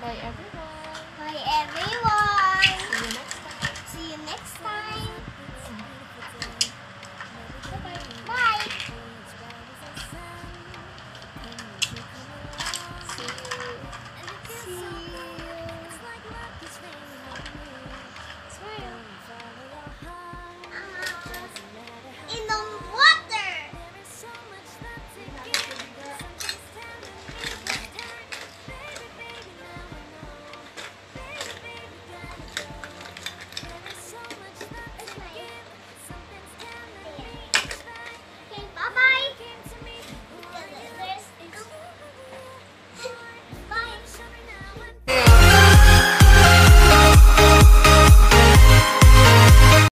like every